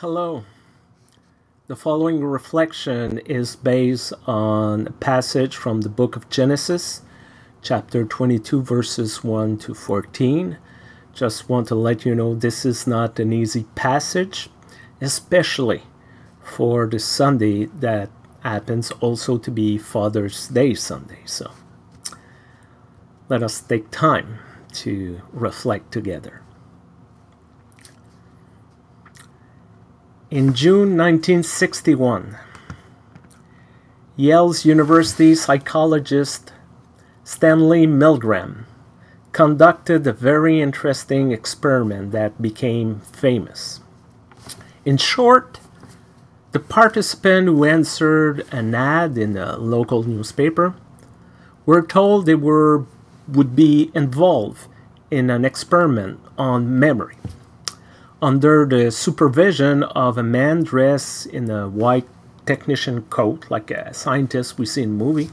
Hello. The following reflection is based on a passage from the book of Genesis, chapter 22, verses 1 to 14. Just want to let you know this is not an easy passage, especially for the Sunday that happens also to be Father's Day Sunday. So let us take time to reflect together. In June 1961, Yale's University psychologist Stanley Milgram conducted a very interesting experiment that became famous. In short, the participants who answered an ad in a local newspaper were told they were would be involved in an experiment on memory under the supervision of a man dressed in a white technician coat, like a scientist we see in movie.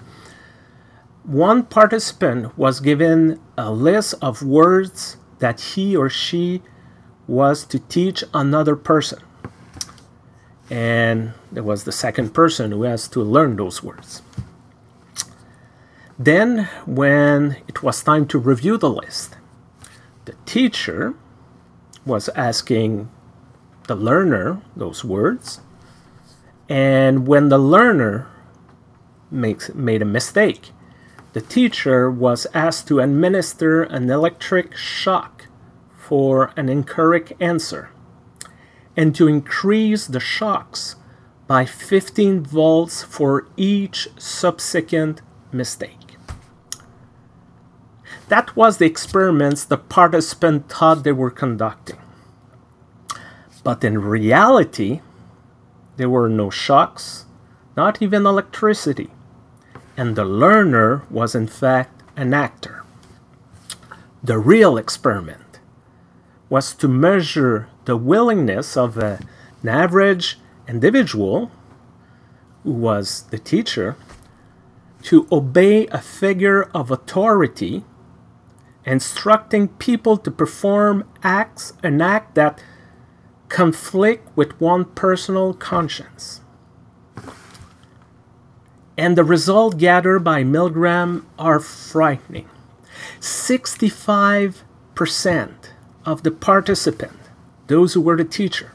One participant was given a list of words that he or she was to teach another person. And there was the second person who has to learn those words. Then, when it was time to review the list, the teacher was asking the learner those words. And when the learner makes, made a mistake, the teacher was asked to administer an electric shock for an incorrect answer and to increase the shocks by 15 volts for each subsequent mistake. That was the experiments the participants thought they were conducting. But in reality, there were no shocks, not even electricity, and the learner was in fact an actor. The real experiment was to measure the willingness of a, an average individual, who was the teacher, to obey a figure of authority instructing people to perform acts an act that conflict with one personal conscience. And the result gathered by Milgram are frightening. 65% of the participant, those who were the teacher,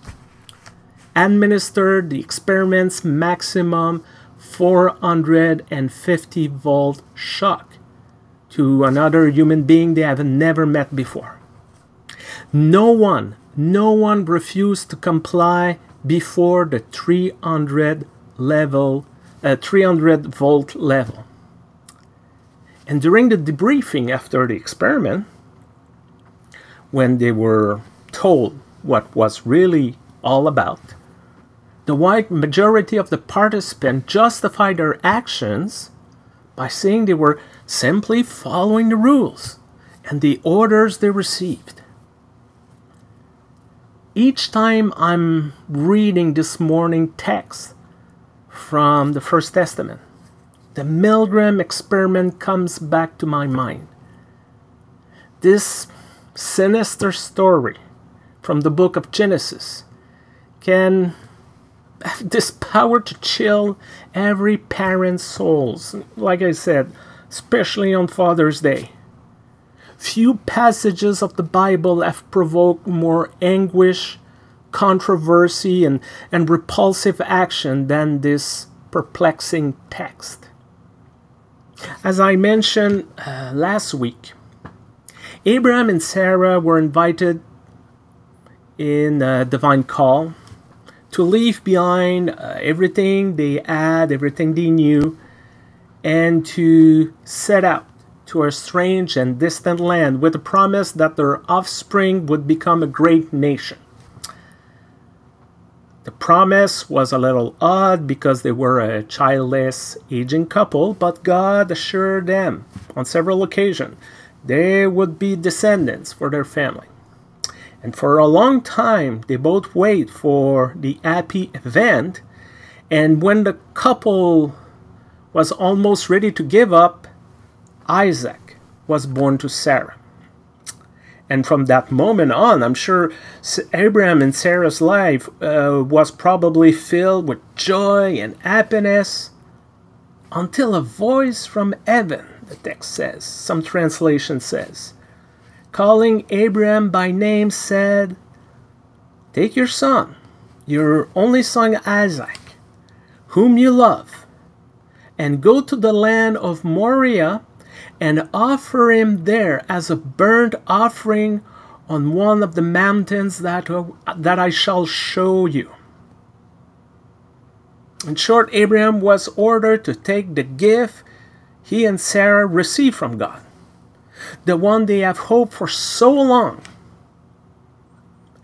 administered the experiment's maximum 450 volt shock to another human being they have never met before. No one, no one refused to comply before the 300 level, uh, 300 volt level. And during the debriefing after the experiment, when they were told what was really all about, the white majority of the participants justified their actions by saying they were simply following the rules and the orders they received. Each time I'm reading this morning text from the First Testament, the Milgram experiment comes back to my mind. This sinister story from the book of Genesis can this power to chill every parent's souls. Like I said, especially on Father's Day. Few passages of the Bible have provoked more anguish, controversy, and, and repulsive action than this perplexing text. As I mentioned uh, last week, Abraham and Sarah were invited in a divine call to leave behind uh, everything they had, everything they knew, and to set out to a strange and distant land with the promise that their offspring would become a great nation. The promise was a little odd because they were a childless, aging couple, but God assured them on several occasions they would be descendants for their family. And for a long time, they both wait for the happy event. And when the couple was almost ready to give up, Isaac was born to Sarah. And from that moment on, I'm sure Abraham and Sarah's life uh, was probably filled with joy and happiness until a voice from heaven, the text says, some translation says, calling Abraham by name, said, Take your son, your only son Isaac, whom you love, and go to the land of Moriah and offer him there as a burnt offering on one of the mountains that, uh, that I shall show you. In short, Abraham was ordered to take the gift he and Sarah received from God, the one they have hoped for so long,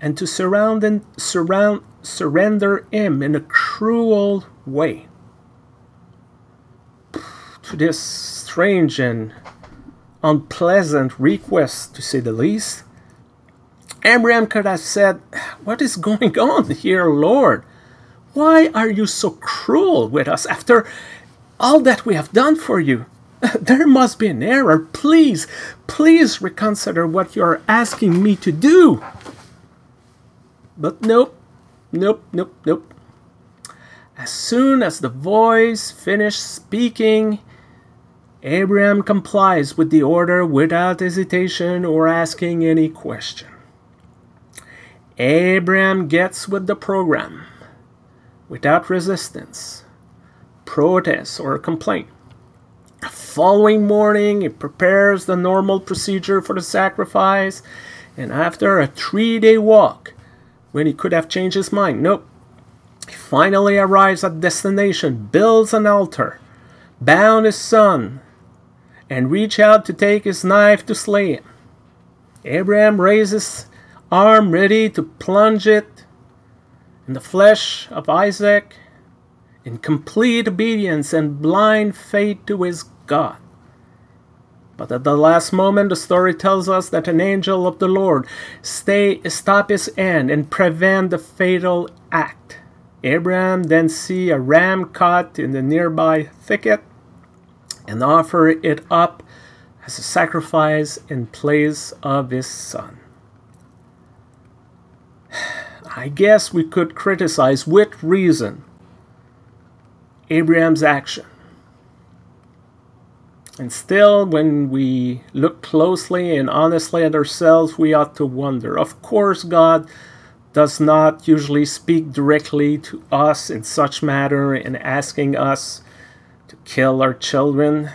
and to surround and surround, surrender him in a cruel way to this strange and unpleasant request, to say the least. Abraham could have said, What is going on here, Lord? Why are you so cruel with us after all that we have done for you? There must be an error. Please, please reconsider what you are asking me to do. But nope, nope, nope, nope. As soon as the voice finished speaking, Abraham complies with the order without hesitation or asking any question. Abraham gets with the program without resistance, protest, or complaint. The following morning, he prepares the normal procedure for the sacrifice, and after a three day walk, when he could have changed his mind, nope. He finally arrives at destination, builds an altar, bound his son, and reach out to take his knife to slay him. Abraham raises arm ready to plunge it in the flesh of Isaac in complete obedience and blind faith to his God. But at the last moment, the story tells us that an angel of the Lord stay, stop his hand and prevent the fatal act. Abraham then see a ram caught in the nearby thicket and offer it up as a sacrifice in place of his son. I guess we could criticize with reason Abraham's action. And still, when we look closely and honestly at ourselves, we ought to wonder. Of course, God does not usually speak directly to us in such matter in asking us to kill our children.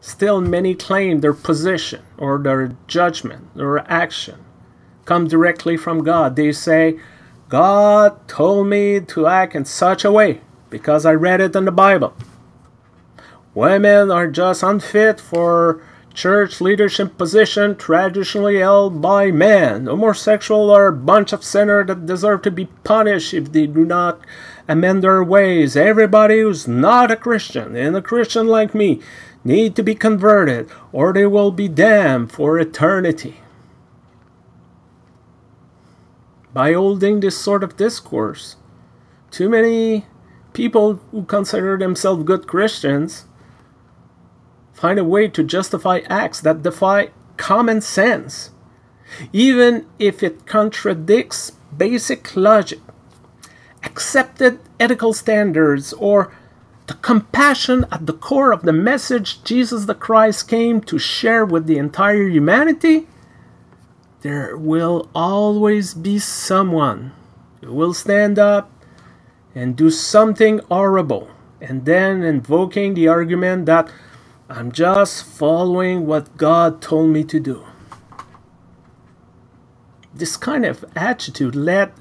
Still, many claim their position or their judgment or action come directly from God. They say, God told me to act in such a way because I read it in the Bible. Women are just unfit for church leadership position traditionally held by men. Homosexuals are a bunch of sinners that deserve to be punished if they do not amend their ways. Everybody who's not a Christian and a Christian like me need to be converted or they will be damned for eternity. by holding this sort of discourse. Too many people who consider themselves good Christians find a way to justify acts that defy common sense, even if it contradicts basic logic, accepted ethical standards, or the compassion at the core of the message Jesus the Christ came to share with the entire humanity there will always be someone who will stand up and do something horrible and then invoking the argument that I'm just following what God told me to do. This kind of attitude led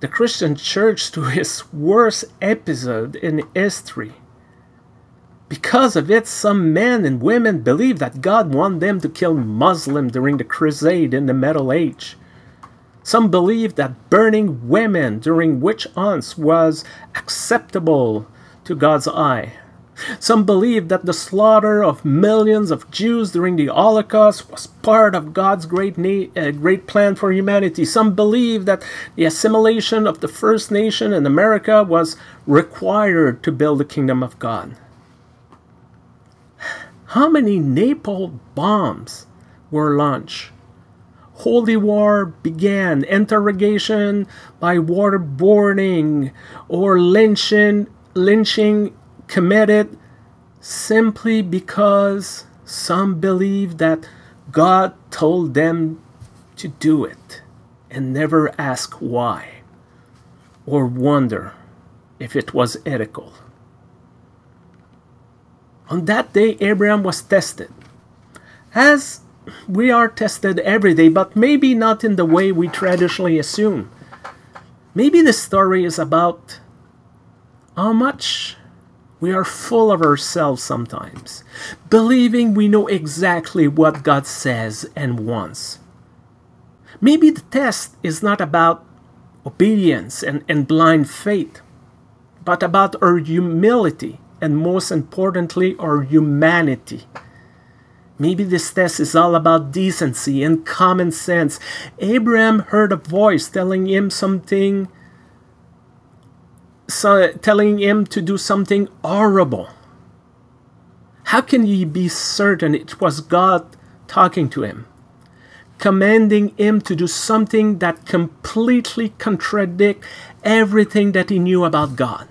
the Christian church to its worst episode in history because of it, some men and women believed that God wanted them to kill Muslims during the Crusade in the Middle Age. Some believed that burning women during witch hunts was acceptable to God's eye. Some believe that the slaughter of millions of Jews during the Holocaust was part of God's great, uh, great plan for humanity. Some believe that the assimilation of the First Nation in America was required to build the kingdom of God. How many napalm bombs were launched. Holy war began, interrogation by waterboarding or lynching, lynching committed simply because some believe that God told them to do it and never ask why or wonder if it was ethical. On that day, Abraham was tested. As we are tested every day, but maybe not in the way we traditionally assume. Maybe the story is about how much we are full of ourselves sometimes, believing we know exactly what God says and wants. Maybe the test is not about obedience and, and blind faith, but about our humility and most importantly, our humanity. Maybe this test is all about decency and common sense. Abraham heard a voice telling him something, so, telling him to do something horrible. How can he be certain it was God talking to him? Commanding him to do something that completely contradict everything that he knew about God.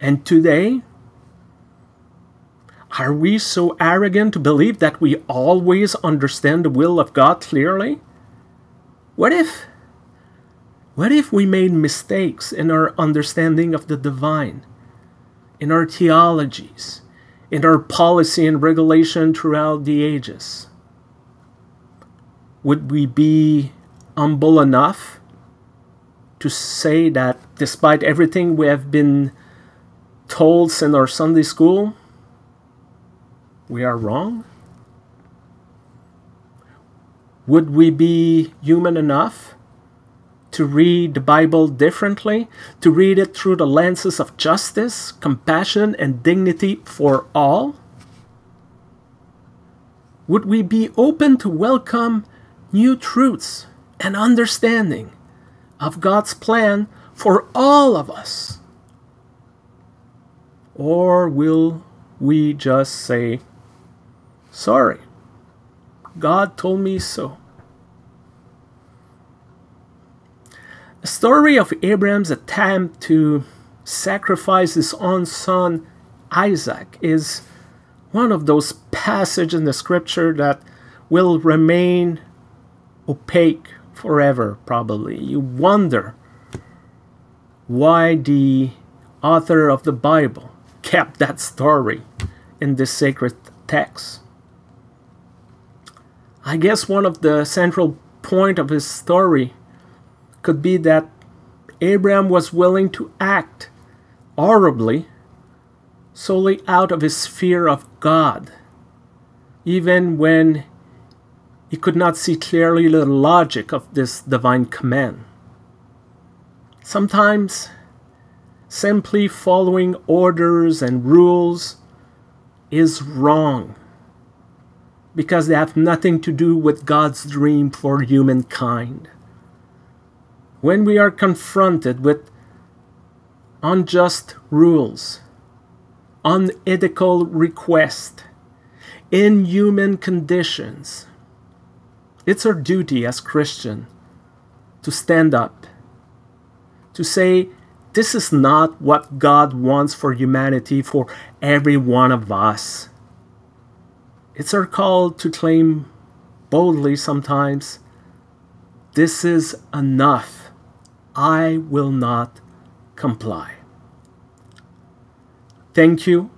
And today, are we so arrogant to believe that we always understand the will of God clearly? What if what if we made mistakes in our understanding of the divine, in our theologies, in our policy and regulation throughout the ages? Would we be humble enough to say that despite everything we have been told in our Sunday school, we are wrong? Would we be human enough to read the Bible differently, to read it through the lenses of justice, compassion, and dignity for all? Would we be open to welcome new truths and understanding of God's plan for all of us? Or will we just say, Sorry. God told me so. The story of Abraham's attempt to sacrifice his own son Isaac is one of those passages in the scripture that will remain opaque forever, probably. You wonder why the author of the Bible kept that story in this sacred text. I guess one of the central point of his story could be that Abraham was willing to act horribly solely out of his fear of God, even when he could not see clearly the logic of this divine command. Sometimes simply following orders and rules is wrong because they have nothing to do with God's dream for humankind. When we are confronted with unjust rules, unethical requests, inhuman conditions, it's our duty as Christian to stand up, to say, this is not what God wants for humanity, for every one of us. It's our call to claim boldly sometimes this is enough. I will not comply. Thank you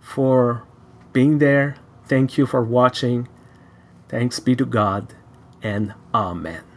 for being there. Thank you for watching. Thanks be to God and Amen.